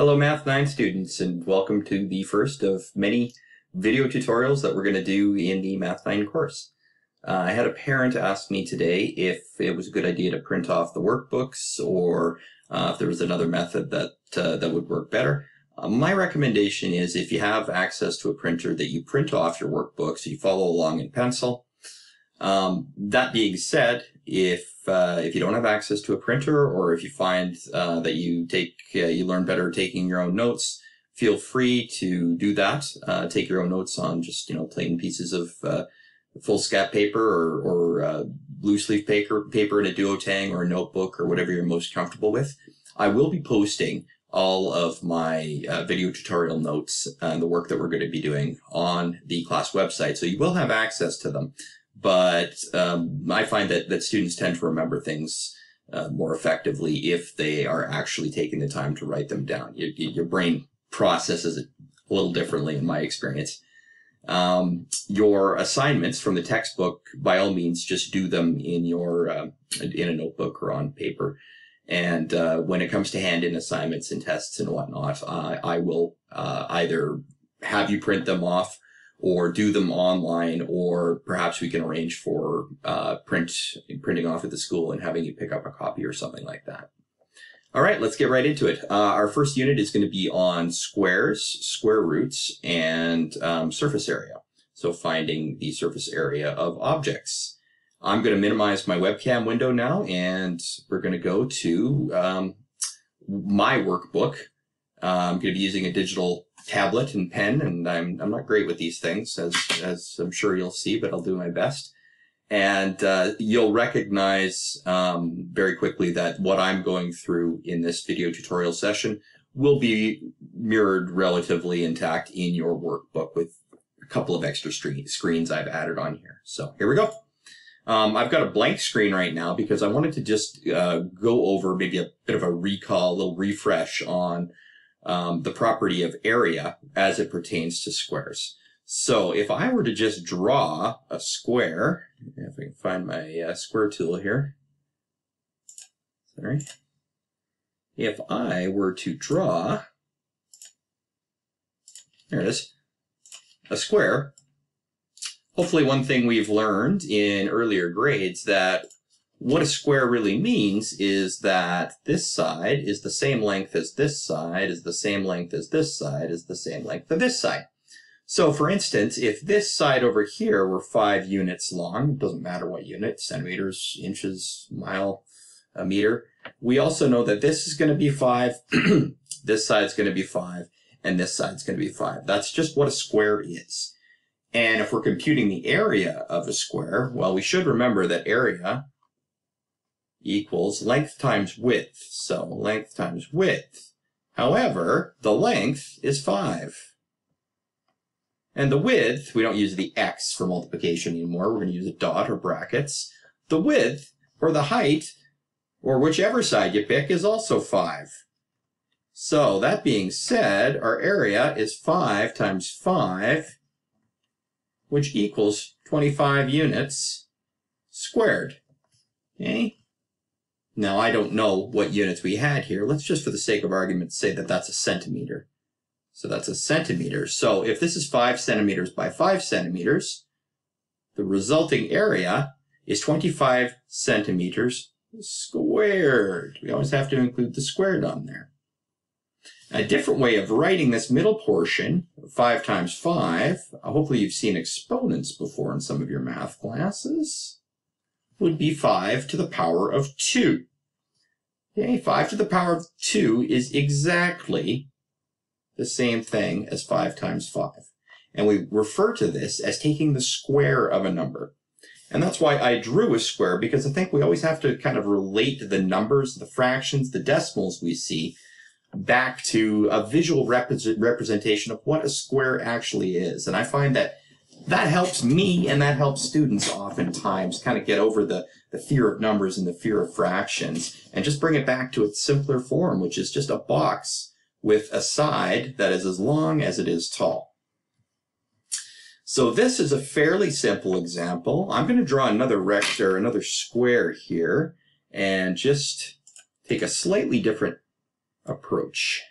Hello Math 9 students and welcome to the first of many video tutorials that we're going to do in the Math 9 course. Uh, I had a parent ask me today if it was a good idea to print off the workbooks or uh, if there was another method that uh, that would work better. Uh, my recommendation is if you have access to a printer that you print off your workbooks, you follow along in pencil. Um, that being said, if uh, if you don't have access to a printer or if you find uh, that you take uh, you learn better taking your own notes, feel free to do that. Uh, take your own notes on just you know plain pieces of uh, foolscap paper or, or uh, loose leaf paper paper in a duotang or a notebook or whatever you're most comfortable with. I will be posting all of my video tutorial notes and the work that we're going to be doing on the class website, so you will have access to them but um, I find that that students tend to remember things uh, more effectively if they are actually taking the time to write them down. Your, your brain processes it a little differently, in my experience. Um, your assignments from the textbook, by all means, just do them in your uh, in a notebook or on paper. And uh, when it comes to hand-in assignments and tests and whatnot, I will uh, either have you print them off or do them online, or perhaps we can arrange for uh, print printing off at the school and having you pick up a copy or something like that. All right, let's get right into it. Uh, our first unit is going to be on squares, square roots, and um, surface area. So finding the surface area of objects. I'm going to minimize my webcam window now, and we're going to go to um, my workbook. I'm going to be using a digital tablet and pen, and I'm I'm not great with these things, as as I'm sure you'll see, but I'll do my best. And uh, you'll recognize um, very quickly that what I'm going through in this video tutorial session will be mirrored relatively intact in your workbook with a couple of extra screens I've added on here. So here we go. Um, I've got a blank screen right now because I wanted to just uh, go over maybe a bit of a recall, a little refresh on um, the property of area as it pertains to squares. So if I were to just draw a square, if I can find my uh, square tool here, sorry, if I were to draw, there it is, a square, hopefully one thing we've learned in earlier grades that what a square really means is that this side is the same length as this side, is the same length as this side, is the same length of this side. So for instance, if this side over here were five units long, doesn't matter what unit, centimeters, inches, mile, a meter, we also know that this is going to be five, this side's going to be five, and this side's going to be five. That's just what a square is. And if we're computing the area of a square, well, we should remember that area equals length times width. So length times width. However, the length is 5. And the width, we don't use the x for multiplication anymore. We're going to use a dot or brackets. The width, or the height, or whichever side you pick, is also 5. So that being said, our area is 5 times 5, which equals 25 units squared. Okay? Now, I don't know what units we had here. Let's just, for the sake of argument, say that that's a centimeter. So that's a centimeter. So if this is 5 centimeters by 5 centimeters, the resulting area is 25 centimeters squared. We always have to include the squared on there. A different way of writing this middle portion, 5 times 5, hopefully you've seen exponents before in some of your math classes would be 5 to the power of 2. Okay, 5 to the power of 2 is exactly the same thing as 5 times 5. And we refer to this as taking the square of a number. And that's why I drew a square, because I think we always have to kind of relate the numbers, the fractions, the decimals we see back to a visual representation of what a square actually is. And I find that that helps me and that helps students oftentimes kind of get over the, the fear of numbers and the fear of fractions and just bring it back to its simpler form, which is just a box with a side that is as long as it is tall. So this is a fairly simple example. I'm going to draw another rectangle, another square here, and just take a slightly different approach.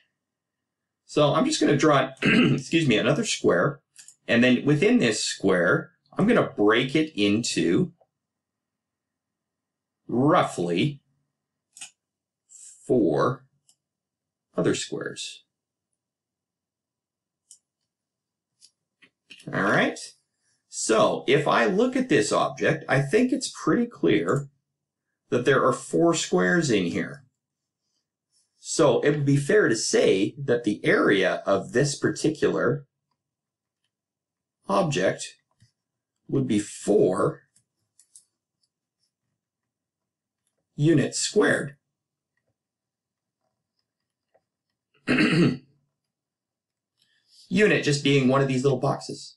So I'm just going to draw, excuse me, another square. And then within this square, I'm going to break it into roughly four other squares. All right. So if I look at this object, I think it's pretty clear that there are four squares in here. So it would be fair to say that the area of this particular object would be 4 units squared. unit just being one of these little boxes.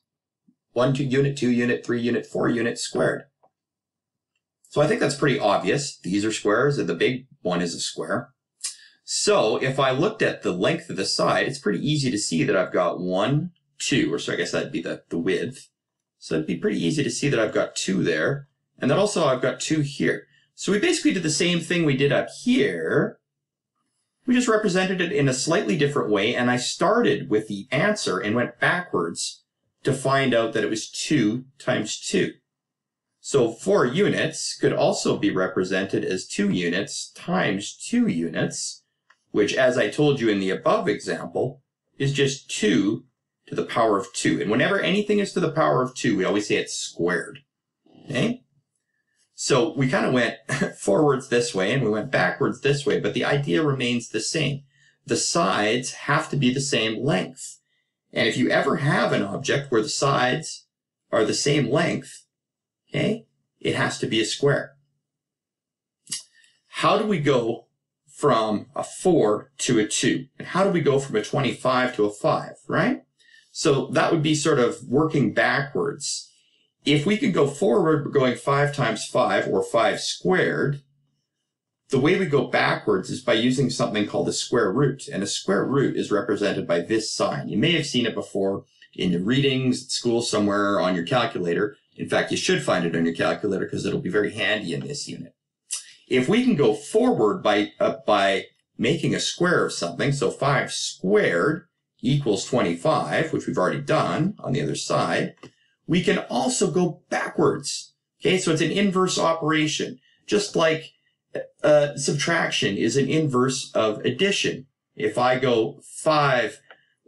1, 2 unit, 2 unit, 3 unit, 4 unit squared. So I think that's pretty obvious. These are squares and the big one is a square. So if I looked at the length of the side, it's pretty easy to see that I've got one, two, or so I guess that'd be the, the width. So it'd be pretty easy to see that I've got two there. And then also I've got two here. So we basically did the same thing we did up here. We just represented it in a slightly different way. And I started with the answer and went backwards to find out that it was two times two. So four units could also be represented as two units times two units, which as I told you in the above example, is just two to the power of two. And whenever anything is to the power of two, we always say it's squared. Okay? So we kind of went forwards this way and we went backwards this way, but the idea remains the same. The sides have to be the same length. And if you ever have an object where the sides are the same length, okay, it has to be a square. How do we go from a 4 to a 2? And how do we go from a 25 to a 5, right? So that would be sort of working backwards. If we could go forward, we're going 5 times 5, or 5 squared. The way we go backwards is by using something called a square root. And a square root is represented by this sign. You may have seen it before in your readings at school somewhere on your calculator. In fact, you should find it on your calculator because it'll be very handy in this unit. If we can go forward by, uh, by making a square of something, so 5 squared equals 25, which we've already done on the other side, we can also go backwards. Okay, so it's an inverse operation, just like uh, subtraction is an inverse of addition. If I go 5,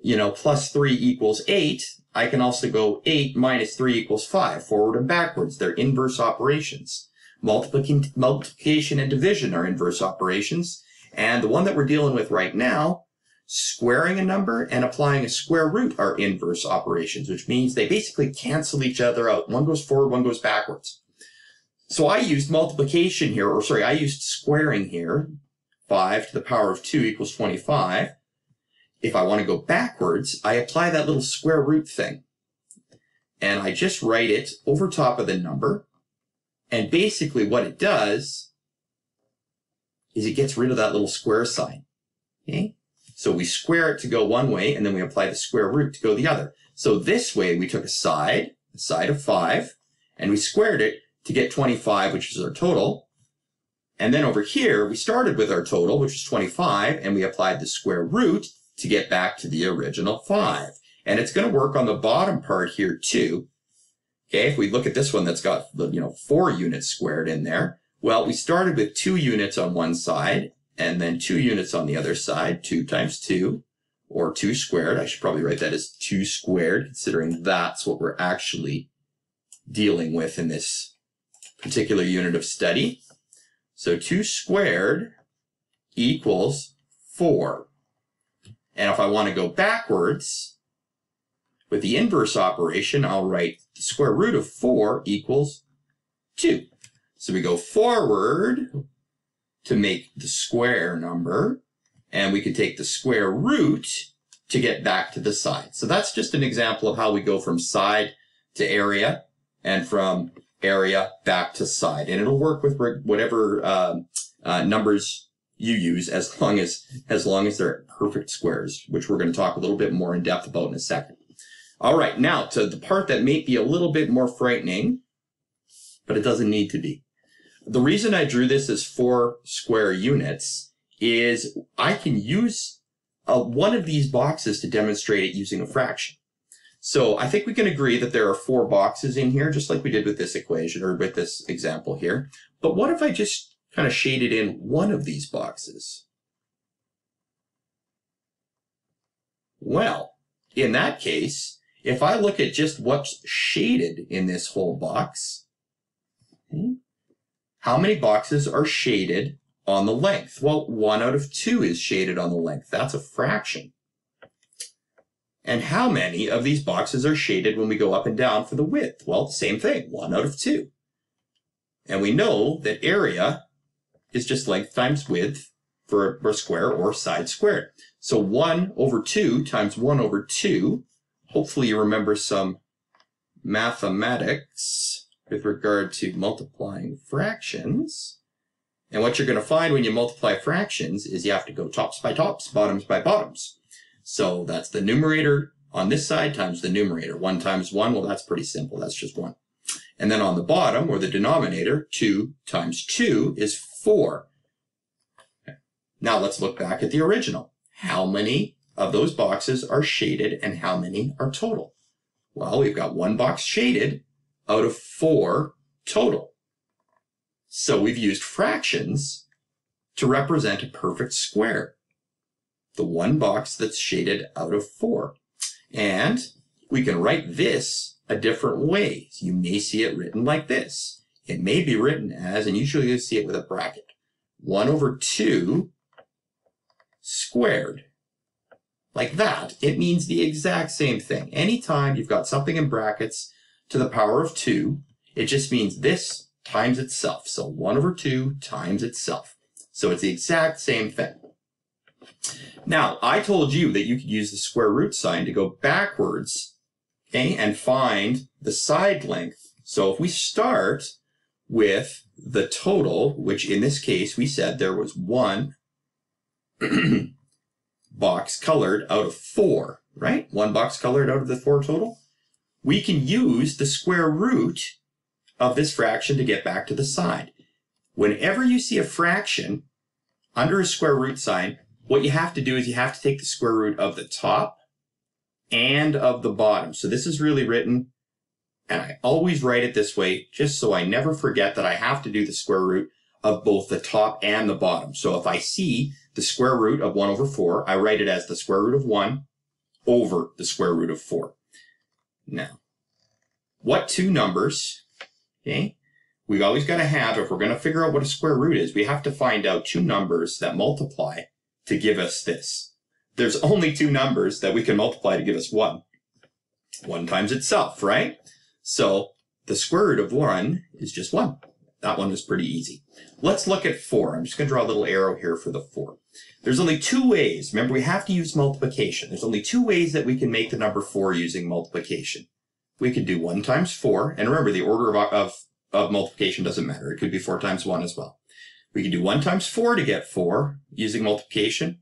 you know, plus 3 equals 8, I can also go 8 minus 3 equals 5, forward and backwards. They're inverse operations. Multiplication and division are inverse operations. And the one that we're dealing with right now, squaring a number and applying a square root are inverse operations, which means they basically cancel each other out. One goes forward, one goes backwards. So I used multiplication here, or sorry, I used squaring here. 5 to the power of 2 equals 25 if I want to go backwards, I apply that little square root thing. And I just write it over top of the number. And basically what it does is it gets rid of that little square sign. Okay? So we square it to go one way, and then we apply the square root to go the other. So this way we took a side, a side of 5, and we squared it to get 25, which is our total. And then over here, we started with our total, which is 25, and we applied the square root to get back to the original 5. And it's going to work on the bottom part here too. Okay, if we look at this one that's got, the you know, 4 units squared in there, well, we started with 2 units on one side, and then 2 units on the other side, 2 times 2, or 2 squared. I should probably write that as 2 squared, considering that's what we're actually dealing with in this particular unit of study. So 2 squared equals 4. And if I want to go backwards, with the inverse operation, I'll write the square root of 4 equals 2. So we go forward to make the square number, and we can take the square root to get back to the side. So that's just an example of how we go from side to area and from area back to side. And it'll work with whatever uh, uh, numbers you use as long as as long as they're perfect squares, which we're going to talk a little bit more in depth about in a second. All right, now to the part that may be a little bit more frightening, but it doesn't need to be. The reason I drew this as four square units is I can use uh, one of these boxes to demonstrate it using a fraction. So I think we can agree that there are four boxes in here, just like we did with this equation or with this example here. But what if I just kind of shaded in one of these boxes? Well, in that case, if I look at just what's shaded in this whole box, hmm, how many boxes are shaded on the length? Well, one out of two is shaded on the length. That's a fraction. And how many of these boxes are shaded when we go up and down for the width? Well, same thing, one out of two. And we know that area is just length times width for a square or side squared. So 1 over 2 times 1 over 2. Hopefully you remember some mathematics with regard to multiplying fractions. And what you're going to find when you multiply fractions is you have to go tops by tops, bottoms by bottoms. So that's the numerator on this side times the numerator. 1 times 1, well, that's pretty simple. That's just 1. And then on the bottom, or the denominator, 2 times 2 is 4. Now let's look back at the original. How many of those boxes are shaded and how many are total? Well, we've got one box shaded out of four total. So we've used fractions to represent a perfect square the one box that's shaded out of four. And we can write this a different way. You may see it written like this. It may be written as, and usually you see it with a bracket, 1 over 2 squared. Like that, it means the exact same thing. Anytime you've got something in brackets to the power of 2, it just means this times itself. So 1 over 2 times itself. So it's the exact same thing. Now, I told you that you could use the square root sign to go backwards, okay, and find the side length. So if we start with the total, which in this case we said there was one box colored out of four, right? One box colored out of the four total. We can use the square root of this fraction to get back to the side. Whenever you see a fraction under a square root sign, what you have to do is you have to take the square root of the top and of the bottom. So this is really written, and I always write it this way, just so I never forget that I have to do the square root of both the top and the bottom. So if I see the square root of 1 over 4, I write it as the square root of 1 over the square root of 4. Now, what two numbers, okay, we've always got to have, if we're going to figure out what a square root is, we have to find out two numbers that multiply to give us this. There's only two numbers that we can multiply to give us one. One times itself, right? So the square root of one is just one. That one was pretty easy. Let's look at four. I'm just going to draw a little arrow here for the four. There's only two ways. Remember, we have to use multiplication. There's only two ways that we can make the number four using multiplication. We could do one times four. And remember, the order of, of, of multiplication doesn't matter. It could be four times one as well. We could do 1 times 4 to get 4 using multiplication,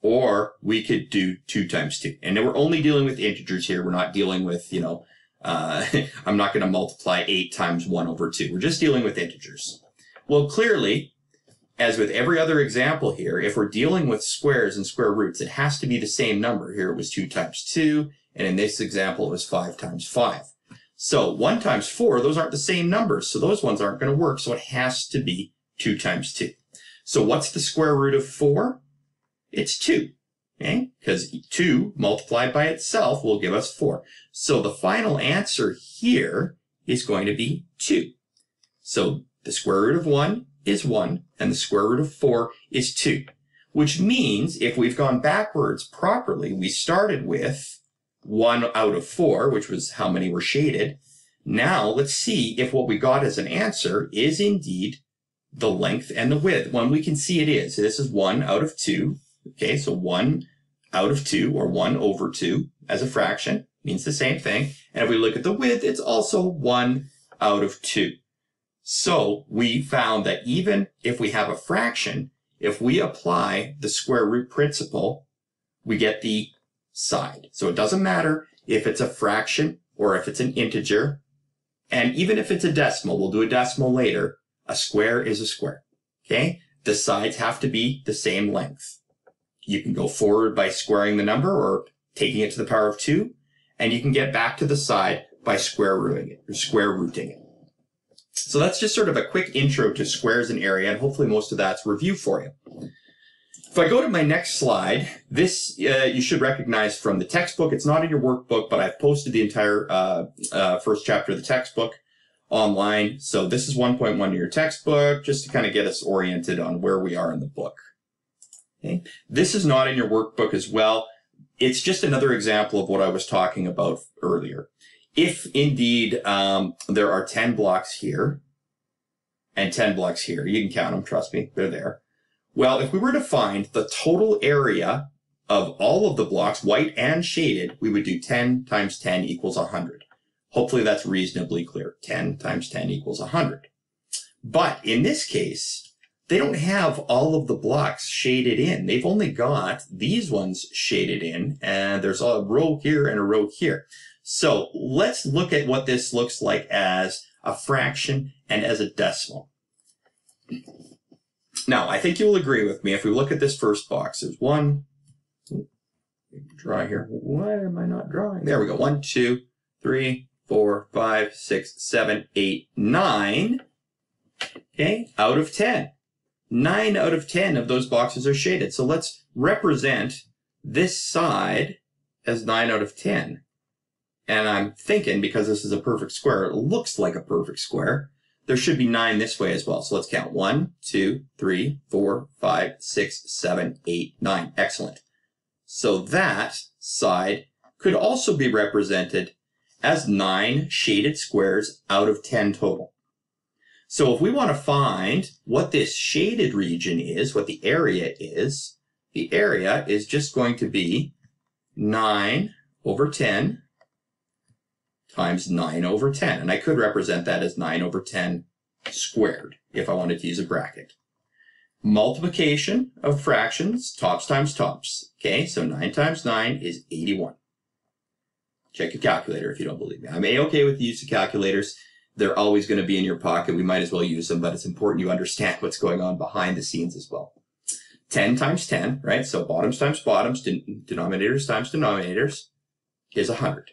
or we could do 2 times 2. And we're only dealing with integers here. We're not dealing with, you know, uh, I'm not going to multiply 8 times 1 over 2. We're just dealing with integers. Well, clearly, as with every other example here, if we're dealing with squares and square roots, it has to be the same number. Here it was 2 times 2, and in this example it was 5 times 5. So 1 times 4, those aren't the same numbers, so those ones aren't going to work, so it has to be 2 times 2. So what's the square root of 4? It's 2. Okay? Because 2 multiplied by itself will give us 4. So the final answer here is going to be 2. So the square root of 1 is 1, and the square root of 4 is 2. Which means if we've gone backwards properly, we started with 1 out of 4, which was how many were shaded. Now let's see if what we got as an answer is indeed the length and the width. One we can see it is. So This is 1 out of 2. Okay, so 1 out of 2 or 1 over 2 as a fraction means the same thing. And if we look at the width, it's also 1 out of 2. So we found that even if we have a fraction, if we apply the square root principle, we get the side. So it doesn't matter if it's a fraction or if it's an integer. And even if it's a decimal, we'll do a decimal later, a square is a square. Okay? The sides have to be the same length. You can go forward by squaring the number or taking it to the power of 2, and you can get back to the side by square rooting it or square rooting it. So that's just sort of a quick intro to squares and area, and hopefully most of that's review for you. If I go to my next slide, this uh, you should recognize from the textbook. It's not in your workbook, but I've posted the entire uh, uh, first chapter of the textbook online. So this is 1.1 to your textbook, just to kind of get us oriented on where we are in the book. Okay. This is not in your workbook as well. It's just another example of what I was talking about earlier. If indeed um, there are 10 blocks here and 10 blocks here, you can count them, trust me, they're there. Well, if we were to find the total area of all of the blocks, white and shaded, we would do 10 times 10 equals 100. Hopefully that's reasonably clear. 10 times 10 equals 100. But in this case, they don't have all of the blocks shaded in. They've only got these ones shaded in, and there's a row here and a row here. So let's look at what this looks like as a fraction and as a decimal. Now, I think you'll agree with me if we look at this first box. There's one, draw here. Why am I not drawing? There we go. One, two, three, four, five, six, seven, eight, nine. Okay, out of 10. Nine out of 10 of those boxes are shaded. So let's represent this side as nine out of 10. And I'm thinking, because this is a perfect square, it looks like a perfect square, there should be nine this way as well. So let's count one, two, three, four, five, six, seven, eight, nine. Excellent. So that side could also be represented as nine shaded squares out of 10 total. So if we want to find what this shaded region is, what the area is, the area is just going to be 9 over 10 times 9 over 10. And I could represent that as 9 over 10 squared if I wanted to use a bracket. Multiplication of fractions, tops times tops. Okay, so 9 times 9 is 81. Check your calculator if you don't believe me. I'm a-okay with the use of calculators. They're always going to be in your pocket. We might as well use them, but it's important you understand what's going on behind the scenes as well. 10 times 10, right? So bottoms times bottoms, denominators times denominators is 100.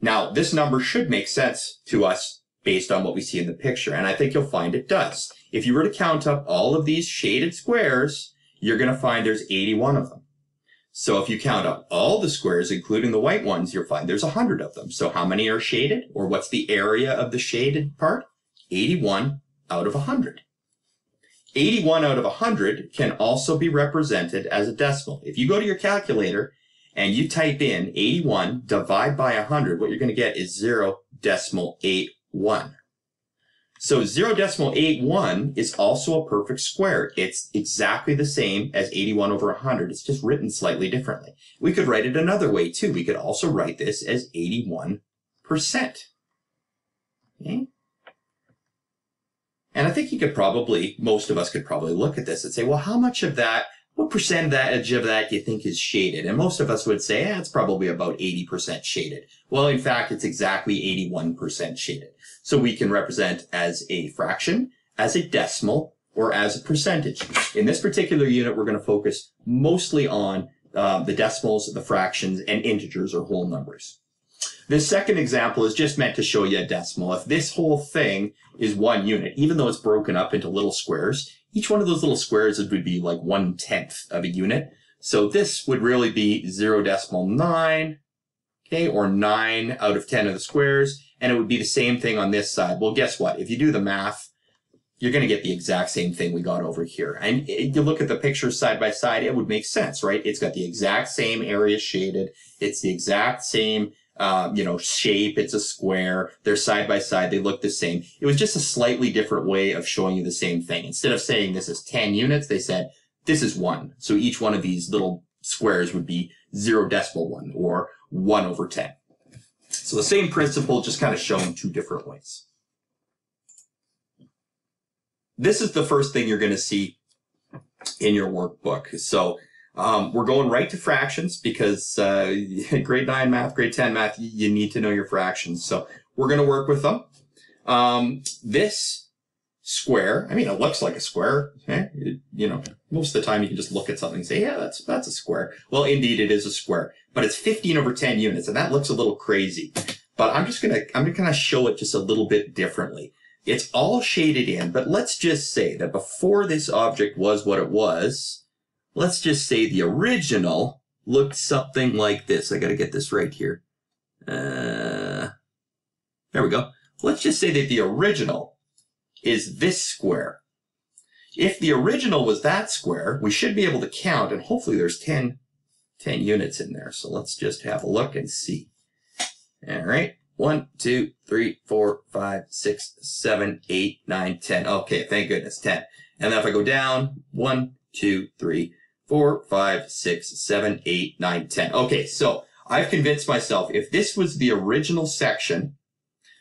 Now, this number should make sense to us based on what we see in the picture, and I think you'll find it does. If you were to count up all of these shaded squares, you're going to find there's 81 of them. So if you count up all the squares, including the white ones, you'll find there's 100 of them. So how many are shaded? Or what's the area of the shaded part? 81 out of 100. 81 out of 100 can also be represented as a decimal. If you go to your calculator and you type in 81 divide by 100, what you're going to get is 0 decimal 81. So 0 decimal 81 is also a perfect square. It's exactly the same as 81 over 100. It's just written slightly differently. We could write it another way too. We could also write this as 81%. Okay? And I think you could probably, most of us could probably look at this and say, well, how much of that what percentage of that do you think is shaded? And most of us would say, yeah, it's probably about 80% shaded. Well, in fact, it's exactly 81% shaded. So we can represent as a fraction, as a decimal, or as a percentage. In this particular unit, we're going to focus mostly on uh, the decimals, the fractions, and integers or whole numbers. This second example is just meant to show you a decimal. If this whole thing is one unit, even though it's broken up into little squares, each one of those little squares would be like one tenth of a unit. So this would really be 0 decimal 9, okay, or 9 out of 10 of the squares, and it would be the same thing on this side. Well, guess what? If you do the math, you're going to get the exact same thing we got over here. And you look at the pictures side by side, it would make sense, right? It's got the exact same area shaded. It's the exact same um, you know, shape. It's a square. They're side by side. They look the same. It was just a slightly different way of showing you the same thing. Instead of saying this is 10 units, they said this is one. So each one of these little squares would be zero decimal one or one over 10. So the same principle, just kind of shown two different ways. This is the first thing you're going to see in your workbook. So um, we're going right to fractions because uh, grade 9 math, grade 10 math, you need to know your fractions. So we're going to work with them. Um, this square. I mean, it looks like a square. Eh? It- you know, most of the time you can just look at something and say, yeah, that's, that's a square. Well, indeed it is a square, but it's 15 over 10 units and that looks a little crazy. But I'm just gonna, I'm gonna show it just a little bit differently. It's all shaded in, but let's just say that before this object was what it was, let's just say the original looked something like this. I gotta get this right here. Uh, there we go. Let's just say that the original is this square. If the original was that square, we should be able to count, and hopefully there's 10, 10 units in there. So let's just have a look and see. All right. One, two, three, four, five, six, seven, eight, nine, ten. Okay, thank goodness, ten. And then if I go down, one, two, three, four, five, six, seven, eight, nine, ten. Okay, so I've convinced myself if this was the original section,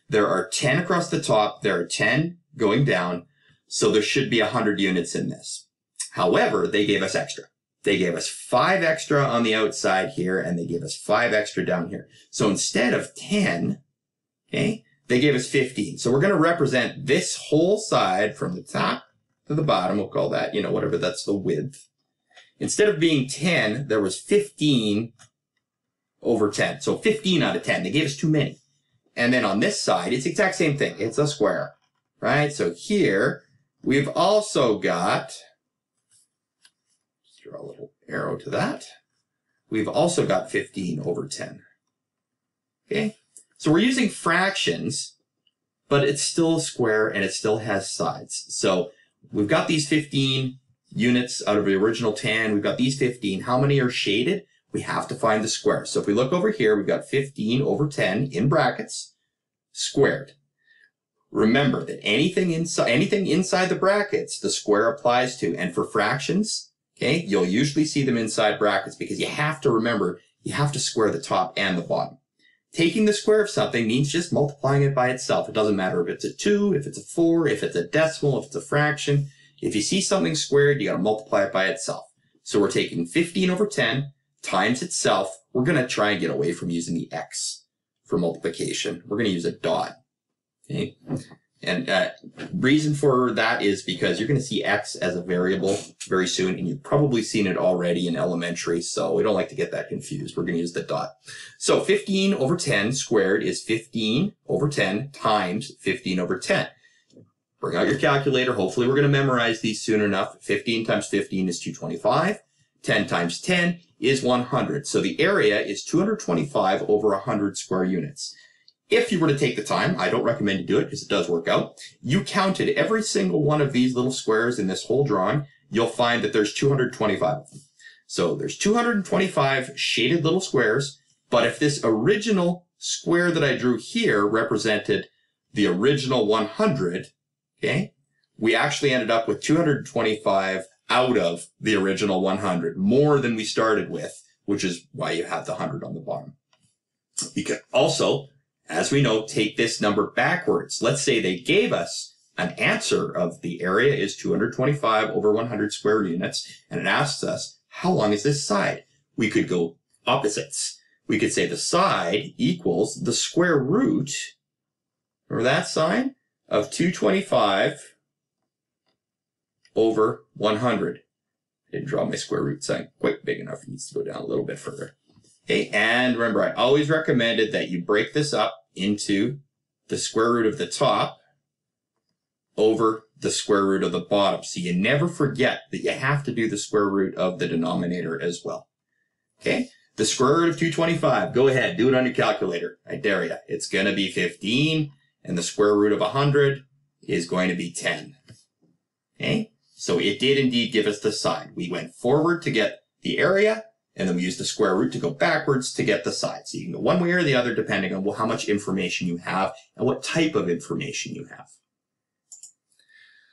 there are 10 across the top, there are 10 going down, so there should be 100 units in this. However, they gave us extra. They gave us five extra on the outside here, and they gave us five extra down here. So instead of 10, okay, they gave us 15. So we're going to represent this whole side from the top to the bottom. We'll call that, you know, whatever that's the width. Instead of being 10, there was 15 over 10. So 15 out of 10. They gave us too many. And then on this side, it's the exact same thing. It's a square, right? So here, we've also got, just draw a little arrow to that. We've also got 15 over 10. Okay? So we're using fractions, but it's still a square and it still has sides. So we've got these 15 units out of the original 10. We've got these 15. How many are shaded? We have to find the square. So if we look over here, we've got 15 over 10 in brackets squared. Remember that anything inside, anything inside the brackets, the square applies to. And for fractions, okay, you'll usually see them inside brackets because you have to remember, you have to square the top and the bottom. Taking the square of something means just multiplying it by itself. It doesn't matter if it's a 2, if it's a 4, if it's a decimal, if it's a fraction. If you see something squared, you gotta multiply it by itself. So we're taking 15 over 10 times itself. We're gonna try and get away from using the x for multiplication. We're gonna use a dot. Okay? And uh, reason for that is because you're going to see x as a variable very soon, and you've probably seen it already in elementary, so we don't like to get that confused. We're going to use the dot. So 15 over 10 squared is 15 over 10 times 15 over 10. Bring out your calculator. Hopefully we're going to memorize these soon enough. 15 times 15 is 225. 10 times 10 is 100. So the area is 225 over 100 square units. If you were to take the time, I don't recommend you do it because it does work out. You counted every single one of these little squares in this whole drawing. You'll find that there's 225 of them. So there's 225 shaded little squares. But if this original square that I drew here represented the original 100, okay, we actually ended up with 225 out of the original 100, more than we started with, which is why you have the 100 on the bottom. You can also, as we know, take this number backwards. Let's say they gave us an answer of the area is 225 over 100 square units, and it asks us, how long is this side? We could go opposites. We could say the side equals the square root, remember that sign, of 225 over 100. I didn't draw my square root sign quite big enough. It needs to go down a little bit further. Okay, and remember, I always recommended that you break this up into the square root of the top over the square root of the bottom. So you never forget that you have to do the square root of the denominator as well. Okay, the square root of 225, go ahead, do it on your calculator. I dare you. It's going to be 15, and the square root of 100 is going to be 10. Okay, so it did indeed give us the side. We went forward to get the area, and then we used the square root to go backwards to get the side. So you can go one way or the other depending on how much information you have and what type of information you have.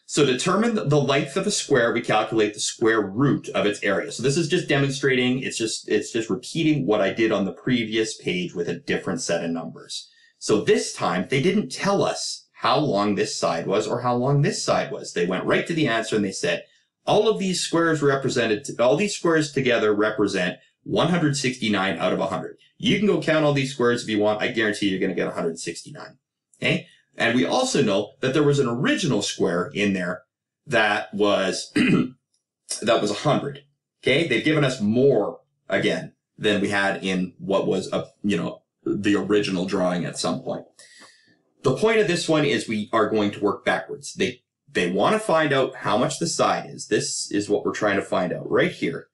So to determine the length of a square, we calculate the square root of its area. So this is just demonstrating, it's just, it's just repeating what I did on the previous page with a different set of numbers. So this time, they didn't tell us how long this side was or how long this side was. They went right to the answer and they said, all of these squares represented, all these squares together represent 169 out of 100. You can go count all these squares if you want. I guarantee you're going to get 169. Okay. And we also know that there was an original square in there that was, that was 100. Okay. They've given us more again than we had in what was a, you know, the original drawing at some point. The point of this one is we are going to work backwards. They, they want to find out how much the side is. This is what we're trying to find out right here.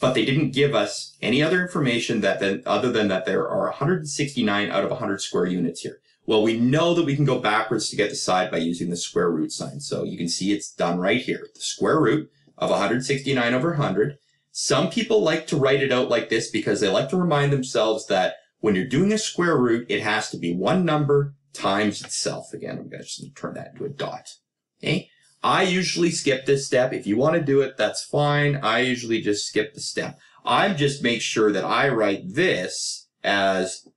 But they didn't give us any other information that then, other than that there are 169 out of 100 square units here. Well, we know that we can go backwards to get the side by using the square root sign. So you can see it's done right here. The square root of 169 over 100. Some people like to write it out like this because they like to remind themselves that when you're doing a square root, it has to be one number times itself. Again, I'm going to turn that into a dot. Okay. I usually skip this step. If you want to do it, that's fine. I usually just skip the step. I just make sure that I write this as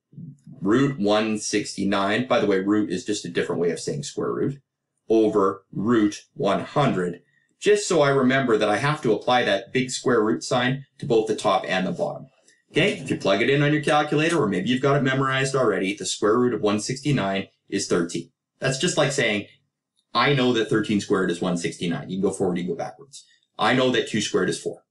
root 169. By the way, root is just a different way of saying square root over root 100. Just so I remember that I have to apply that big square root sign to both the top and the bottom. Okay, if you plug it in on your calculator, or maybe you've got it memorized already, the square root of 169 is 13. That's just like saying, I know that 13 squared is 169. You can go forward, you can go backwards. I know that 2 squared is 4.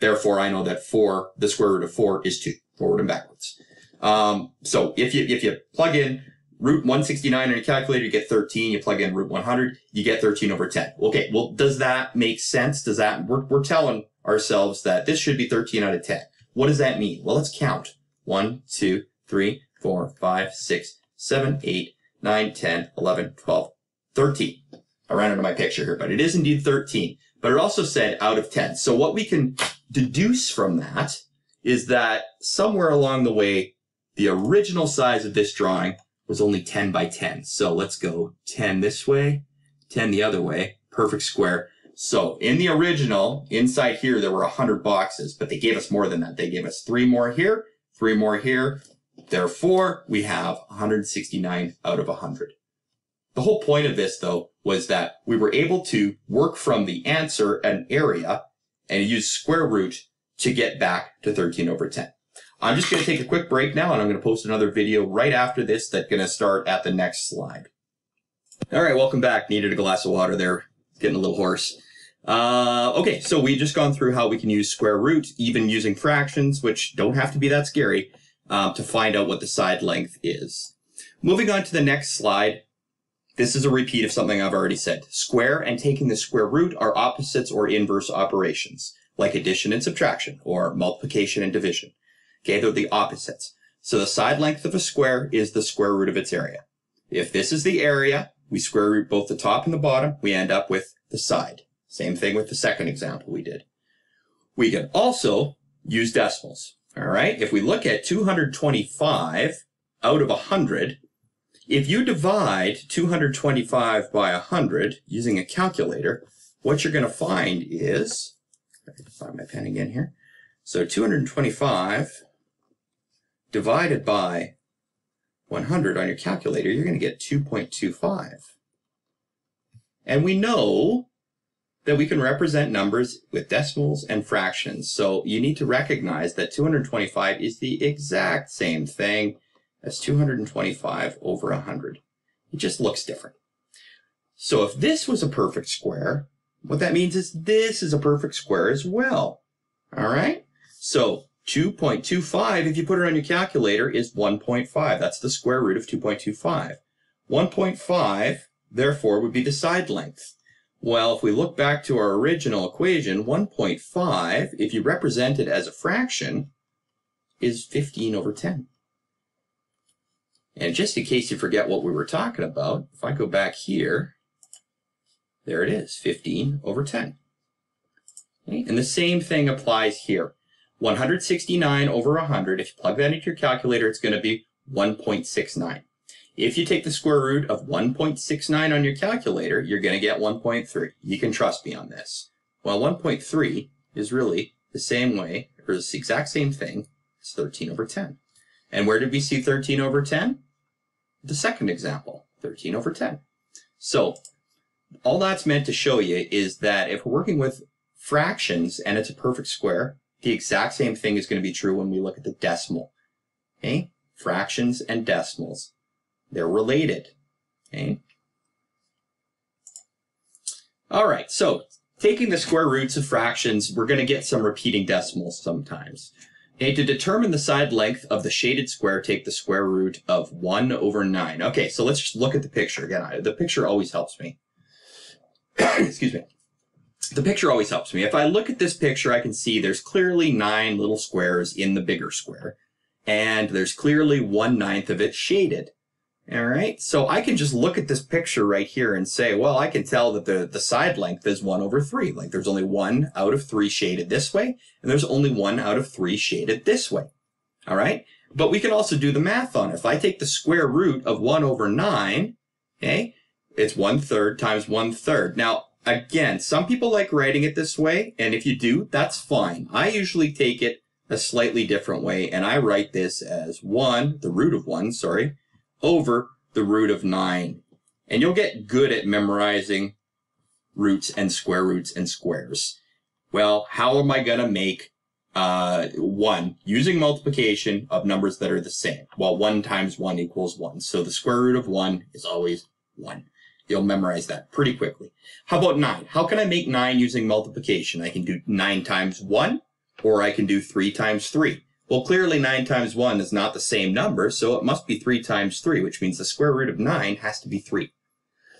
Therefore, I know that 4, the square root of 4 is 2, forward and backwards. Um, so if you, if you plug in root 169 on your calculator, you get 13. You plug in root 100, you get 13 over 10. Okay, well, does that make sense? Does that, we're, we're telling ourselves that this should be 13 out of 10. What does that mean? Well, let's count. 1, 2, 3, 4, 5, 6, 7, 8, 9, 10, 11, 12, 13. I ran out of my picture here, but it is indeed 13. But it also said out of 10. So what we can deduce from that is that somewhere along the way, the original size of this drawing was only 10 by 10. So let's go 10 this way, 10 the other way, perfect square. So in the original, inside here, there were 100 boxes, but they gave us more than that. They gave us three more here, three more here. Therefore, we have 169 out of 100. The whole point of this, though, was that we were able to work from the answer and area and use square root to get back to 13 over 10. I'm just going to take a quick break now and I'm going to post another video right after this that's going to start at the next slide. All right, welcome back. Needed a glass of water there. Getting a little hoarse. Uh, okay, so we've just gone through how we can use square root, even using fractions, which don't have to be that scary, um, to find out what the side length is. Moving on to the next slide. This is a repeat of something I've already said. Square and taking the square root are opposites or inverse operations, like addition and subtraction, or multiplication and division. Okay, they're the opposites. So the side length of a square is the square root of its area. If this is the area, we square root both the top and the bottom, we end up with the side. Same thing with the second example we did. We can also use decimals. All right. If we look at 225 out of 100, if you divide 225 by 100 using a calculator, what you're going to find is, find my pen again here. So 225 divided by 100 on your calculator, you're going to get 2.25. And we know that we can represent numbers with decimals and fractions. So you need to recognize that 225 is the exact same thing as 225 over 100. It just looks different. So if this was a perfect square, what that means is this is a perfect square as well. All right? So 2.25, if you put it on your calculator, is 1.5. That's the square root of 2.25. 1.5, therefore, would be the side length. Well, if we look back to our original equation, 1.5, if you represent it as a fraction, is 15 over 10. And just in case you forget what we were talking about, if I go back here, there it is, 15 over 10. Okay? And the same thing applies here. 169 over 100, if you plug that into your calculator, it's going to be 1.69. If you take the square root of 1.69 on your calculator, you're going to get 1.3. You can trust me on this. Well, 1.3 is really the same way, or the exact same thing as 13 over 10. And where did we see 13 over 10? The second example, 13 over 10. So all that's meant to show you is that if we're working with fractions and it's a perfect square, the exact same thing is going to be true when we look at the decimal. Okay? Fractions and decimals. They're related. Okay. All right, so taking the square roots of fractions, we're going to get some repeating decimals sometimes. Okay, to determine the side length of the shaded square, take the square root of 1 over 9. Okay, so let's just look at the picture again. The picture always helps me. Excuse me. The picture always helps me. If I look at this picture, I can see there's clearly nine little squares in the bigger square. And there's clearly one ninth of it shaded. All right. So I can just look at this picture right here and say, well, I can tell that the, the side length is one over three. Like there's only one out of three shaded this way, and there's only one out of three shaded this way. All right. But we can also do the math on it. If I take the square root of one over nine, okay, it's one third times one third. Now, again, some people like writing it this way, and if you do, that's fine. I usually take it a slightly different way, and I write this as one, the root of one, sorry, over the root of 9. And you'll get good at memorizing roots and square roots and squares. Well, how am I going to make uh, 1 using multiplication of numbers that are the same? Well, 1 times 1 equals 1. So the square root of 1 is always 1. You'll memorize that pretty quickly. How about 9? How can I make 9 using multiplication? I can do 9 times 1, or I can do 3 times 3. Well, clearly 9 times 1 is not the same number, so it must be 3 times 3, which means the square root of 9 has to be 3.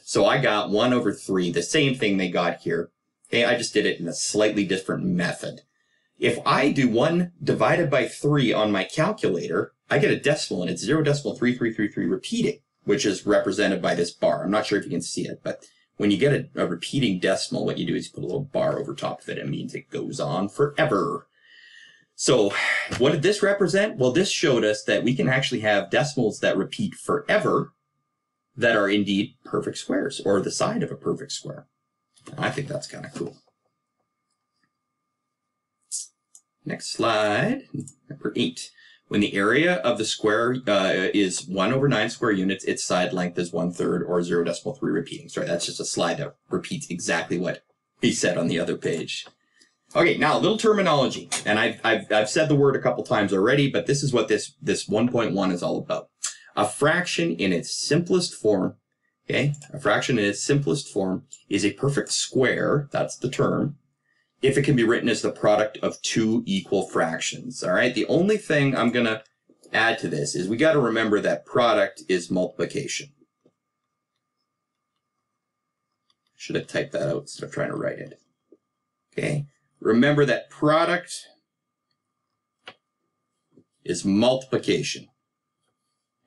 So I got 1 over 3, the same thing they got here. Okay, I just did it in a slightly different method. If I do 1 divided by 3 on my calculator, I get a decimal, and it's 0 decimal 3333 repeating, which is represented by this bar. I'm not sure if you can see it, but when you get a, a repeating decimal, what you do is you put a little bar over top of it. It means it goes on forever. So what did this represent? Well, this showed us that we can actually have decimals that repeat forever that are indeed perfect squares or the side of a perfect square. I think that's kind of cool. Next slide, number eight. When the area of the square uh, is 1 over 9 square units, its side length is 1 third or 0 decimal 3 repeating. Sorry, that's just a slide that repeats exactly what he said on the other page. Okay, now a little terminology, and I've, I've, I've said the word a couple times already, but this is what this, this 1.1 is all about. A fraction in its simplest form, okay, a fraction in its simplest form is a perfect square, that's the term, if it can be written as the product of two equal fractions, all right? The only thing I'm going to add to this is we got to remember that product is multiplication. Should have typed that out instead of trying to write it. Okay. Remember that product is multiplication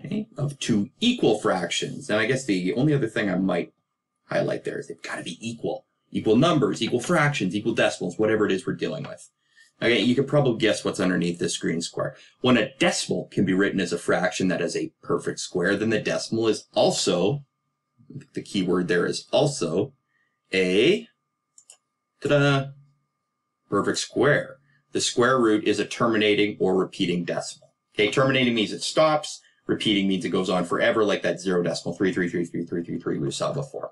okay, of two equal fractions. And I guess the only other thing I might highlight there is they've got to be equal. Equal numbers, equal fractions, equal decimals, whatever it is we're dealing with. Okay, you can probably guess what's underneath this green square. When a decimal can be written as a fraction that is a perfect square, then the decimal is also, the key word there is also, a, ta-da, perfect square. The square root is a terminating or repeating decimal. Okay, terminating means it stops. Repeating means it goes on forever, like that zero decimal three three three three three three three we saw before.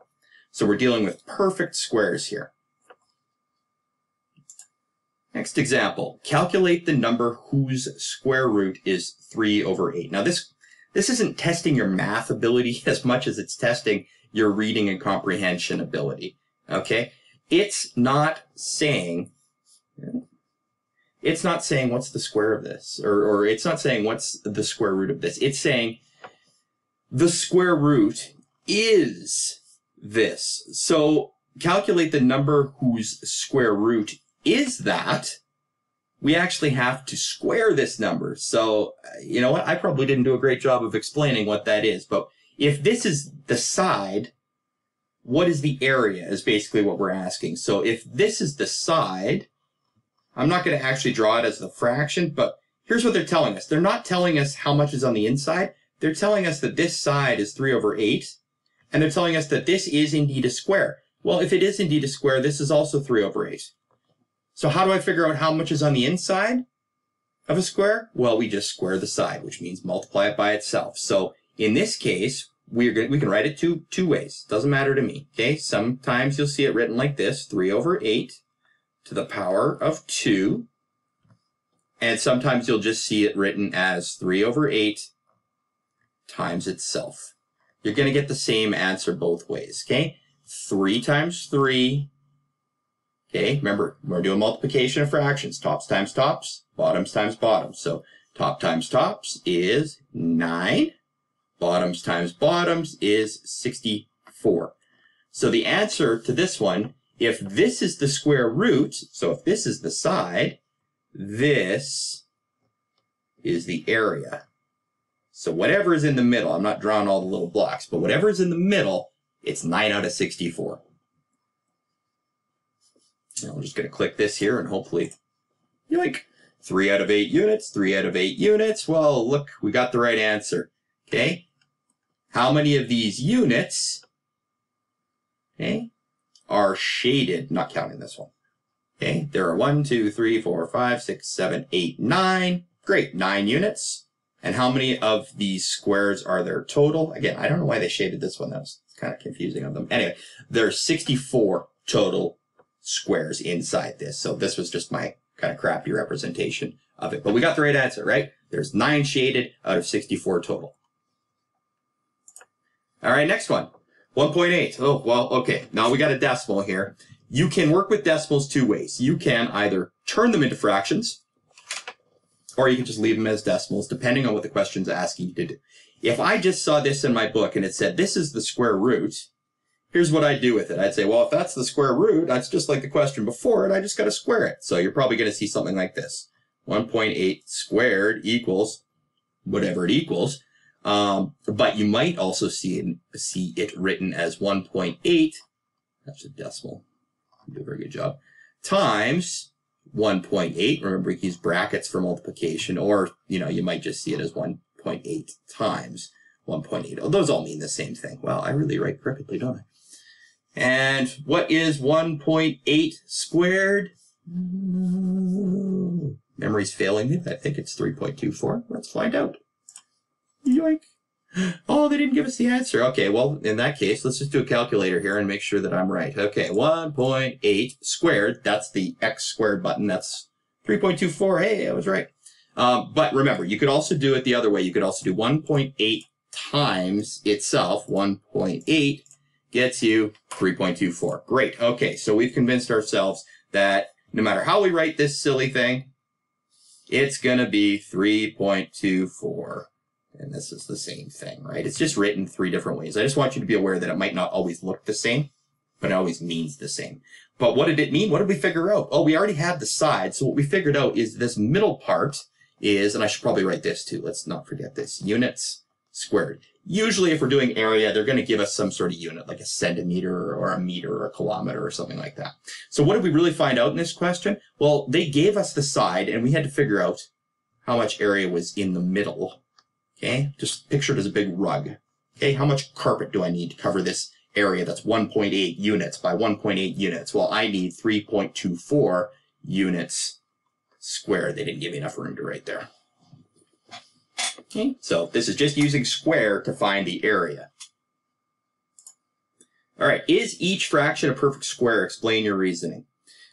So we're dealing with perfect squares here. Next example, calculate the number whose square root is 3 over 8. Now this, this isn't testing your math ability as much as it's testing your reading and comprehension ability. Okay? It's not saying it's not saying what's the square of this, or, or it's not saying what's the square root of this. It's saying the square root is this. So calculate the number whose square root is that. We actually have to square this number. So, you know what? I probably didn't do a great job of explaining what that is, but if this is the side, what is the area is basically what we're asking. So if this is the side, I'm not going to actually draw it as the fraction, but here's what they're telling us. They're not telling us how much is on the inside. They're telling us that this side is 3 over 8, and they're telling us that this is indeed a square. Well, if it is indeed a square, this is also 3 over 8. So how do I figure out how much is on the inside of a square? Well, we just square the side, which means multiply it by itself. So in this case, we're going we can write it two, two ways. Doesn't matter to me. Okay, sometimes you'll see it written like this, 3 over 8 to the power of 2. And sometimes you'll just see it written as 3 over 8 times itself. You're going to get the same answer both ways, okay? 3 times 3, okay? Remember, we're doing multiplication of fractions. Tops times tops, bottoms times bottoms. So top times tops is 9. Bottoms times bottoms is 64. So the answer to this one, if this is the square root, so if this is the side, this is the area. So whatever is in the middle, I'm not drawing all the little blocks, but whatever is in the middle, it's 9 out of 64. And I'm just going to click this here and hopefully, yoink, 3 out of 8 units, 3 out of 8 units. Well, look, we got the right answer. Okay? How many of these units, okay, are shaded? Not counting this one. Okay, there are one, two, three, four, five, six, seven, eight, nine. Great, nine units. And how many of these squares are there total? Again, I don't know why they shaded this one. That was kind of confusing of them. Anyway, there's 64 total squares inside this. So this was just my kind of crappy representation of it. But we got the right answer, right? There's nine shaded out of 64 total. All right, next one. 1.8. Oh, well, okay. Now we got a decimal here. You can work with decimals two ways. You can either turn them into fractions, or you can just leave them as decimals, depending on what the question's asking you to do. If I just saw this in my book and it said, this is the square root, here's what I'd do with it. I'd say, well, if that's the square root, that's just like the question before, and I just got to square it. So you're probably going to see something like this. 1.8 squared equals whatever it equals. Um, but you might also see it, see it written as 1.8. That's a decimal. Do a very good job. Times 1.8. Remember, we use brackets for multiplication, or, you know, you might just see it as 1.8 times 1.8. Oh, those all mean the same thing. Well, I really write crookedly, don't I? And what is 1.8 squared? Memory's failing me. I think it's 3.24. Let's find out. Yoink. Oh, they didn't give us the answer. Okay, well, in that case, let's just do a calculator here and make sure that I'm right. Okay, 1.8 squared, that's the x squared button. That's 3.24. Hey, I was right. Um, but remember, you could also do it the other way. You could also do 1.8 times itself. 1.8 gets you 3.24. Great. Okay, so we've convinced ourselves that no matter how we write this silly thing, it's going to be 3.24. And this is the same thing, right? It's just written three different ways. I just want you to be aware that it might not always look the same, but it always means the same. But what did it mean? What did we figure out? Oh, we already had the side. So what we figured out is this middle part is, and I should probably write this too. Let's not forget this. Units squared. Usually if we're doing area, they're going to give us some sort of unit, like a centimeter or a meter or a kilometer or something like that. So what did we really find out in this question? Well, they gave us the side and we had to figure out how much area was in the middle Okay, just picture it as a big rug. Okay, how much carpet do I need to cover this area that's 1.8 units by 1.8 units? Well, I need 3.24 units squared. They didn't give me enough room to write there. Okay, so this is just using square to find the area. All right, is each fraction a perfect square? Explain your reasoning.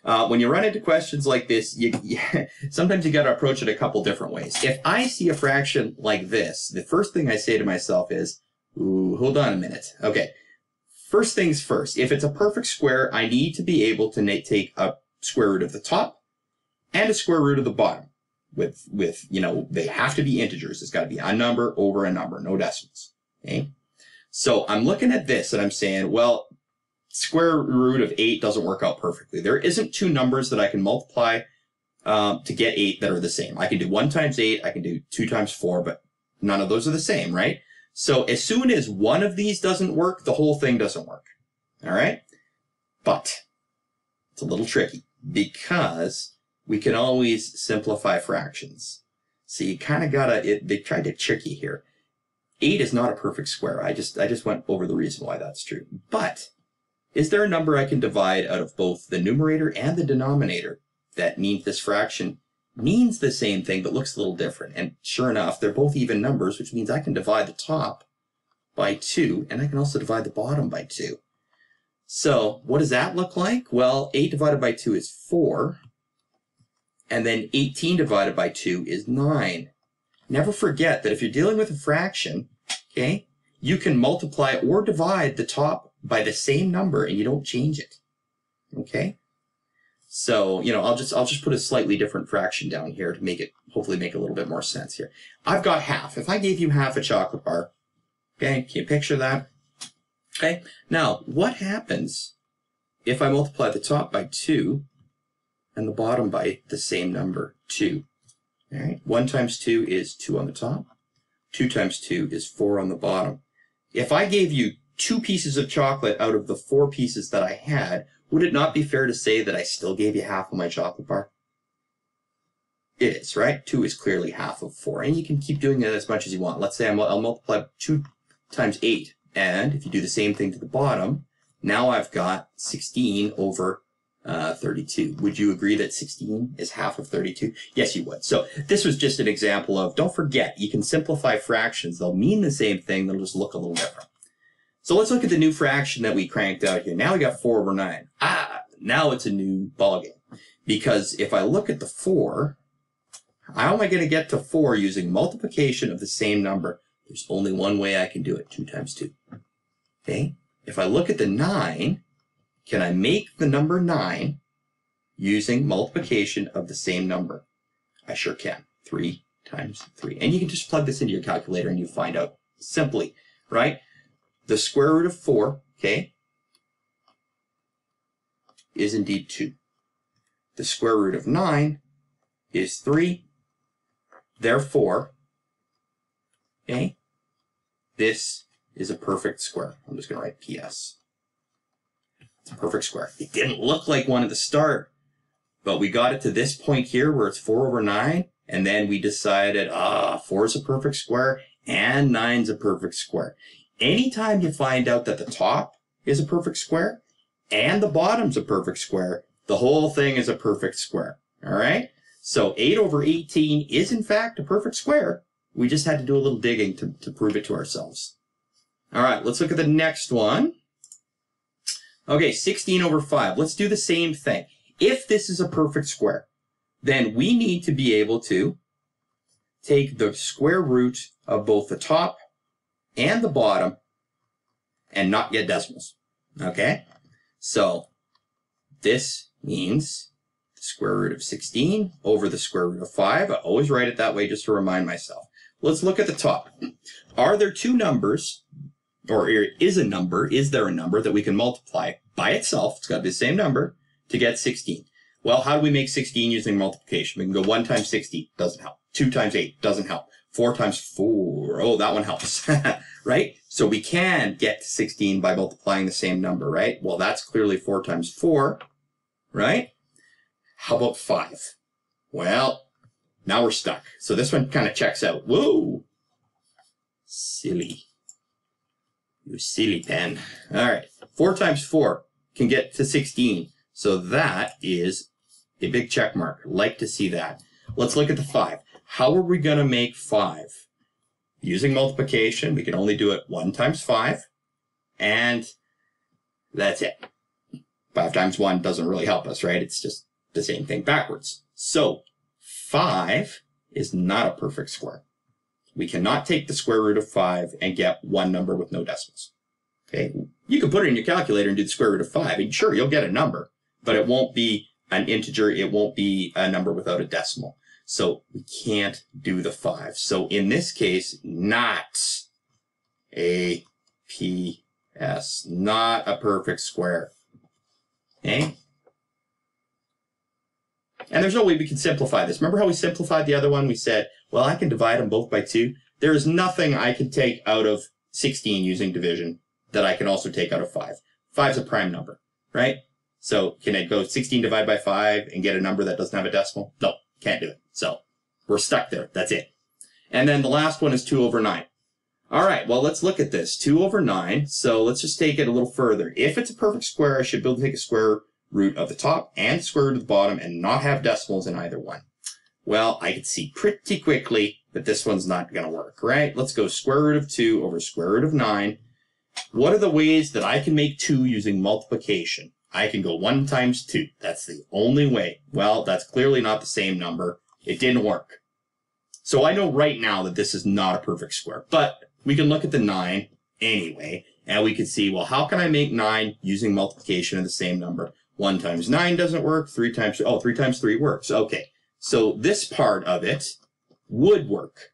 Uh, when you run into questions like this, you, you sometimes you got to approach it a couple different ways. If I see a fraction like this, the first thing I say to myself is, ooh, hold on a minute. Okay. First things first, if it's a perfect square, I need to be able to take a square root of the top and a square root of the bottom with, with, you know, they have to be integers. It's got to be a number over a number, no decimals. Okay. So I'm looking at this and I'm saying, well, square root of 8 doesn't work out perfectly. There isn't two numbers that I can multiply um, to get 8 that are the same. I can do 1 times 8, I can do 2 times 4, but none of those are the same, right? So as soon as one of these doesn't work, the whole thing doesn't work. All right? But it's a little tricky because we can always simplify fractions. So you kind of gotta, it, they tried to trick you here. 8 is not a perfect square. I just, I just went over the reason why that's true. But is there a number I can divide out of both the numerator and the denominator that means this fraction means the same thing but looks a little different? And sure enough, they're both even numbers, which means I can divide the top by 2, and I can also divide the bottom by 2. So what does that look like? Well, 8 divided by 2 is 4, and then 18 divided by 2 is 9. Never forget that if you're dealing with a fraction, okay, you can multiply or divide the top by the same number and you don't change it. Okay? So, you know, I'll just I'll just put a slightly different fraction down here to make it hopefully make a little bit more sense here. I've got half. If I gave you half a chocolate bar, okay, can you picture that? Okay. Now, what happens if I multiply the top by 2 and the bottom by the same number, 2? All right. 1 times 2 is 2 on the top. 2 times 2 is 4 on the bottom. If I gave you two pieces of chocolate out of the four pieces that I had, would it not be fair to say that I still gave you half of my chocolate bar? It is, right? 2 is clearly half of 4. And you can keep doing that as much as you want. Let's say i will multiply 2 times 8. And if you do the same thing to the bottom, now I've got 16 over uh, 32. Would you agree that 16 is half of 32? Yes, you would. So this was just an example of, don't forget, you can simplify fractions. They'll mean the same thing, they'll just look a little different. So let's look at the new fraction that we cranked out here. Now we got 4 over 9. Ah, now it's a new ballgame. Because if I look at the 4, how am I going to get to 4 using multiplication of the same number? There's only one way I can do it, 2 times 2. Okay? If I look at the 9, can I make the number 9 using multiplication of the same number? I sure can. 3 times 3. And you can just plug this into your calculator and you find out simply, right? The square root of 4, okay, is indeed 2. The square root of 9 is 3. Therefore, okay, this is a perfect square. I'm just going to write PS. It's a perfect square. It didn't look like one at the start, but we got it to this point here where it's 4 over 9, and then we decided, ah, 4 is a perfect square, and 9 is a perfect square anytime you find out that the top is a perfect square and the bottom's a perfect square, the whole thing is a perfect square. All right? So 8 over 18 is in fact a perfect square. We just had to do a little digging to, to prove it to ourselves. All right, let's look at the next one. Okay, 16 over 5. Let's do the same thing. If this is a perfect square, then we need to be able to take the square root of both the top and the bottom and not get decimals. Okay? So this means the square root of 16 over the square root of 5. I always write it that way just to remind myself. Let's look at the top. Are there two numbers, or is a number, is there a number that we can multiply by itself, it's got to be the same number, to get 16? Well, how do we make 16 using multiplication? We can go 1 times 60, doesn't help. 2 times 8, doesn't help. 4 times 4. Oh, that one helps, right? So we can get to 16 by multiplying the same number, right? Well, that's clearly 4 times 4, right? How about 5? Well, now we're stuck. So this one kind of checks out. Whoa! Silly. You silly pen. All right. 4 times 4 can get to 16. So that is a big check mark. Like to see that. Let's look at the 5. How are we going to make 5? Using multiplication, we can only do it 1 times 5, and that's it. 5 times 1 doesn't really help us, right? It's just the same thing backwards. So, 5 is not a perfect square. We cannot take the square root of 5 and get one number with no decimals. Okay, you can put it in your calculator and do the square root of 5, and sure, you'll get a number, but it won't be an integer, it won't be a number without a decimal. So we can't do the 5. So in this case, not a PS, not a perfect square. Okay? And there's no way we can simplify this. Remember how we simplified the other one? We said, well, I can divide them both by 2. There is nothing I can take out of 16 using division that I can also take out of 5. 5 is a prime number, right? So can I go 16 divided by 5 and get a number that doesn't have a decimal? No, can't do it. So we're stuck there. That's it. And then the last one is 2 over 9. All right, well, let's look at this. 2 over 9. So let's just take it a little further. If it's a perfect square, I should be able to take a square root of the top and square root of the bottom and not have decimals in either one. Well, I can see pretty quickly that this one's not going to work, right? Let's go square root of 2 over square root of 9. What are the ways that I can make 2 using multiplication? I can go 1 times 2. That's the only way. Well, that's clearly not the same number. It didn't work. So I know right now that this is not a perfect square, but we can look at the 9 anyway. And we could see, well, how can I make 9 using multiplication of the same number? 1 times 9 doesn't work. 3 times, oh, 3 times 3 works. Okay. So this part of it would work,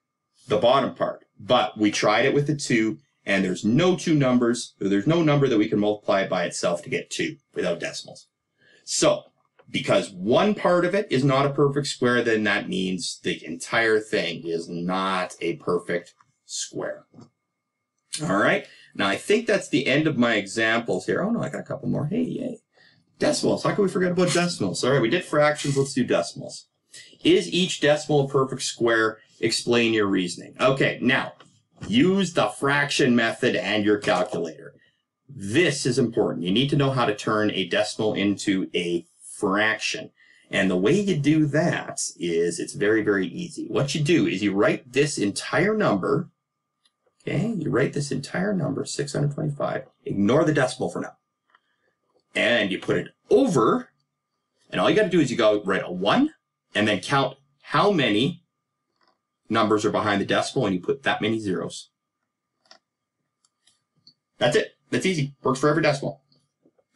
the bottom part. But we tried it with the 2, and there's no two numbers, there's no number that we can multiply by itself to get 2 without decimals. So, because one part of it is not a perfect square, then that means the entire thing is not a perfect square. All right. Now I think that's the end of my examples here. Oh no, I got a couple more. Hey, yay. Decimals. How can we forget about decimals? All right, we did fractions. Let's do decimals. Is each decimal a perfect square? Explain your reasoning. Okay, now use the fraction method and your calculator. This is important. You need to know how to turn a decimal into a fraction. And the way you do that is it's very, very easy. What you do is you write this entire number, okay, you write this entire number, 625, ignore the decimal for now. And you put it over, and all you got to do is you go write a 1, and then count how many numbers are behind the decimal, and you put that many zeros. That's it. That's easy. Works for every decimal.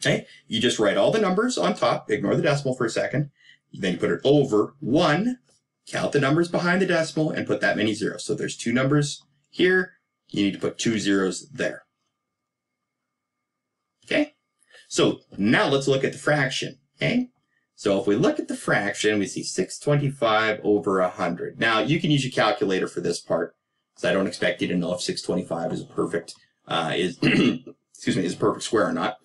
Okay? You just write all the numbers on top, ignore the decimal for a second, then you put it over 1, count the numbers behind the decimal, and put that many zeros. So there's two numbers here, you need to put two zeros there. Okay? So now let's look at the fraction. Okay? So if we look at the fraction, we see 625 over 100. Now, you can use your calculator for this part, so I don't expect you to know if 625 is a perfect, uh, is, excuse me, is a perfect square or not.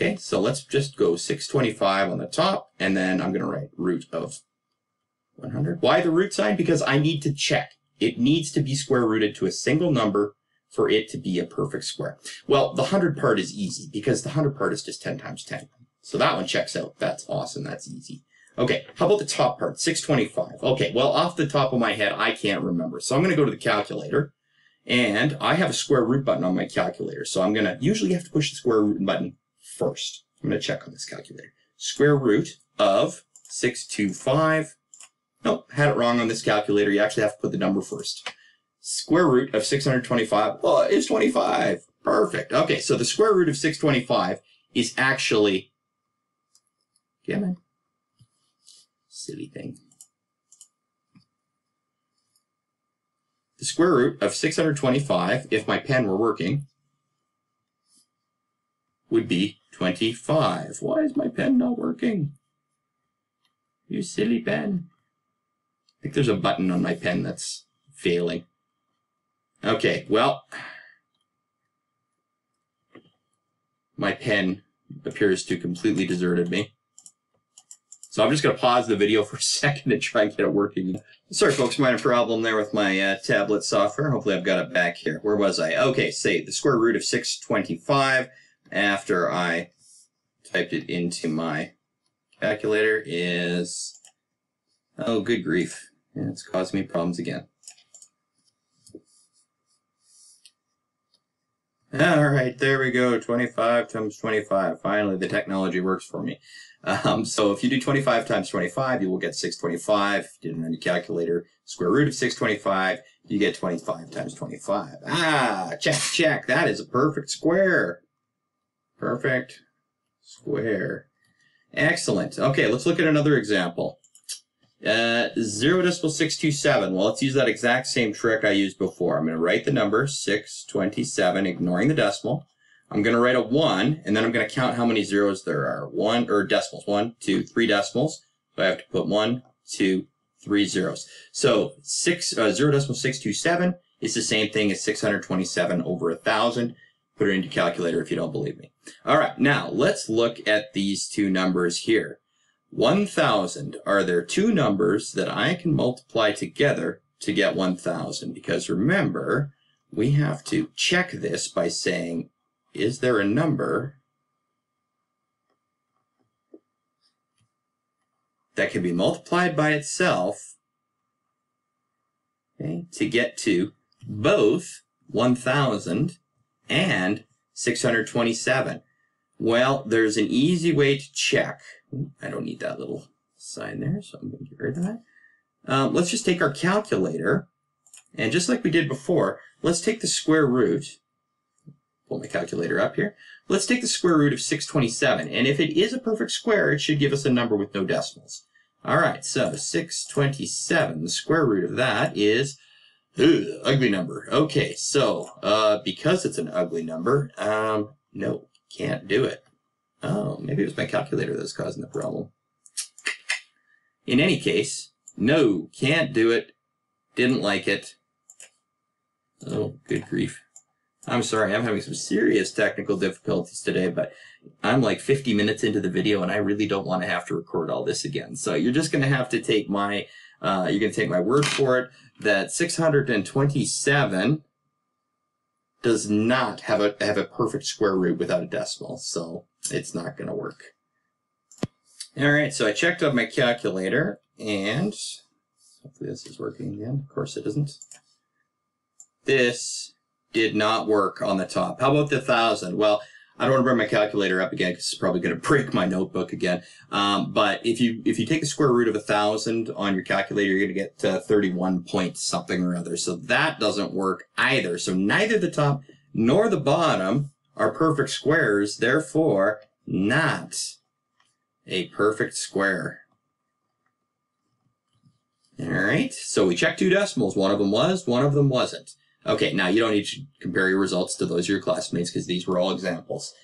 Okay, so let's just go 625 on the top, and then I'm going to write root of 100. Why the root sign? Because I need to check. It needs to be square rooted to a single number for it to be a perfect square. Well, the 100 part is easy because the 100 part is just 10 times 10. So that one checks out. That's awesome. That's easy. Okay, how about the top part? 625. Okay, well, off the top of my head, I can't remember. So I'm going to go to the calculator, and I have a square root button on my calculator. So I'm going to, usually have to push the square root button first. I'm going to check on this calculator. Square root of 625. Nope, had it wrong on this calculator. You actually have to put the number first. Square root of 625 oh, is 25. Perfect. Okay, so the square root of 625 is actually... Come on. Silly thing. The square root of 625, if my pen were working, would be 25. Why is my pen not working? You silly pen. I think there's a button on my pen that's failing. Okay, well, my pen appears to completely deserted me. So I'm just going to pause the video for a second and try and get it working. Sorry, folks, minor problem there with my uh, tablet software. Hopefully I've got it back here. Where was I? Okay, say the square root of 625 after I typed it into my calculator is, oh, good grief. It's causing me problems again. All right, there we go. 25 times 25. Finally, the technology works for me. Um, so if you do 25 times 25, you will get 625. If you did it your calculator, square root of 625, you get 25 times 25. Ah, check, check. That is a perfect square. Perfect square. Excellent. Okay, let's look at another example. Uh, 0 decimal 627. Well, let's use that exact same trick I used before. I'm going to write the number 627, ignoring the decimal. I'm going to write a 1, and then I'm going to count how many zeros there are. One, or decimals. One, two, three decimals. So I have to put one, two, three zeros. So six, uh, 0 decimal 627 is the same thing as 627 over a 1,000. Put it into calculator if you don't believe me. All right, now let's look at these two numbers here. 1,000. Are there two numbers that I can multiply together to get 1,000? Because remember, we have to check this by saying, is there a number that can be multiplied by itself okay, to get to both 1,000 and 627. Well, there's an easy way to check. I don't need that little sign there, so I'm going to get rid of that. Um, let's just take our calculator, and just like we did before, let's take the square root pull my calculator up here. Let's take the square root of 627. And if it is a perfect square, it should give us a number with no decimals. All right, so 627, the square root of that is ugh, ugly number. Okay, so uh, because it's an ugly number, um, no, can't do it. Oh, maybe it was my calculator that's causing the problem. In any case, no, can't do it. Didn't like it. Oh, good grief. I'm sorry, I'm having some serious technical difficulties today, but I'm like 50 minutes into the video and I really don't want to have to record all this again. So you're just going to have to take my, uh, going to take my word for it that 627 does not have a, have a perfect square root without a decimal. So it's not going to work. All right, so I checked out my calculator and hopefully this is working again. Of course it isn't. This did not work on the top. How about the thousand? Well, I don't want to bring my calculator up again because it's probably going to break my notebook again. Um, but if you if you take the square root of a thousand on your calculator, you're going to get uh, 31 point something or other. So that doesn't work either. So neither the top nor the bottom are perfect squares. Therefore, not a perfect square. All right. So we checked two decimals. One of them was, one of them wasn't. Okay, now you don't need to compare your results to those of your classmates because these were all examples.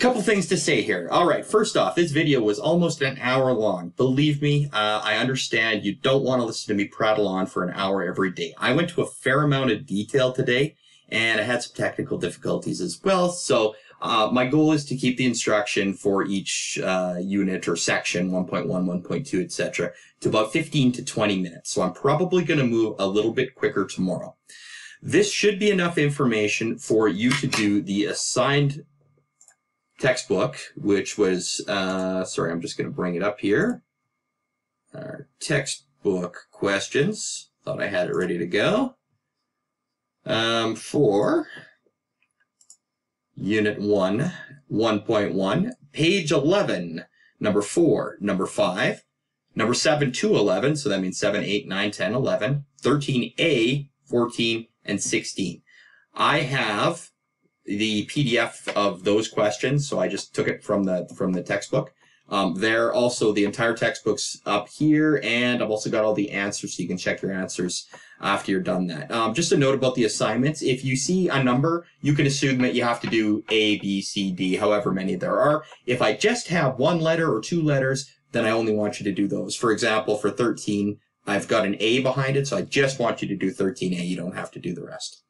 Couple things to say here. All right, first off, this video was almost an hour long. Believe me, uh, I understand you don't want to listen to me prattle on for an hour every day. I went to a fair amount of detail today, and I had some technical difficulties as well. So uh, my goal is to keep the instruction for each uh, unit or section, 1.1, 1.2, etc., to about 15 to 20 minutes. So I'm probably going to move a little bit quicker tomorrow. This should be enough information for you to do the assigned textbook, which was, uh, sorry, I'm just going to bring it up here. Our textbook questions. Thought I had it ready to go. Um, for Unit 1, 1.1, page 11, number 4, number 5, number 7 to 11, so that means 7, 8, 9, 10, 11, 13A, 14, and 16. I have the PDF of those questions, so I just took it from the from the textbook. Um, there also the entire textbook's up here, and I've also got all the answers, so you can check your answers after you're done that. Um, just a note about the assignments: if you see a number, you can assume that you have to do A, B, C, D, however many there are. If I just have one letter or two letters, then I only want you to do those. For example, for 13, I've got an A behind it, so I just want you to do 13A. You don't have to do the rest.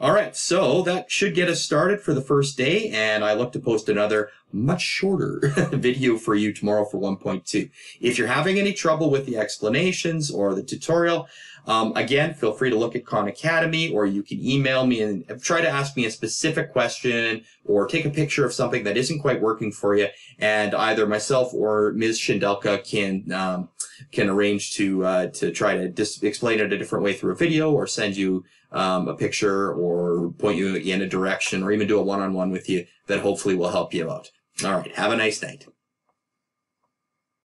All right, so that should get us started for the first day, and I look to post another much shorter video for you tomorrow for 1.2. If you're having any trouble with the explanations or the tutorial, um, again, feel free to look at Khan Academy, or you can email me and try to ask me a specific question, or take a picture of something that isn't quite working for you, and either myself or Ms. Shindelka can um, can arrange to uh, to try to explain it a different way through a video, or send you um, a picture, or point you in a direction, or even do a one-on-one with you that hopefully will help you out. All right, have a nice night.